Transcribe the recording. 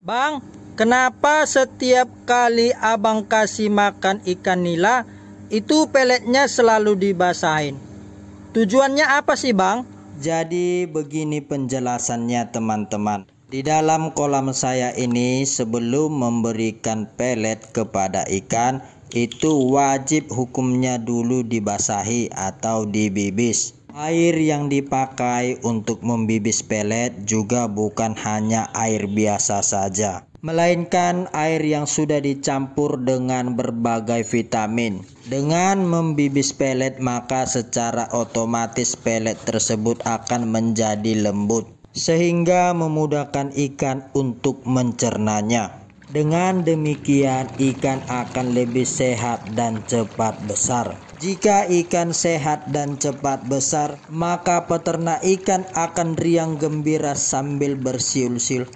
Bang, kenapa setiap kali abang kasih makan ikan nila, itu peletnya selalu dibasahin? Tujuannya apa sih bang? Jadi begini penjelasannya teman-teman. Di dalam kolam saya ini sebelum memberikan pelet kepada ikan itu wajib hukumnya dulu dibasahi atau dibibis. Air yang dipakai untuk membibis pelet juga bukan hanya air biasa saja, melainkan air yang sudah dicampur dengan berbagai vitamin. Dengan membibis pelet, maka secara otomatis pelet tersebut akan menjadi lembut, sehingga memudahkan ikan untuk mencernanya. Dengan demikian, ikan akan lebih sehat dan cepat besar. Jika ikan sehat dan cepat besar, maka peternak ikan akan riang gembira sambil bersiul-siul.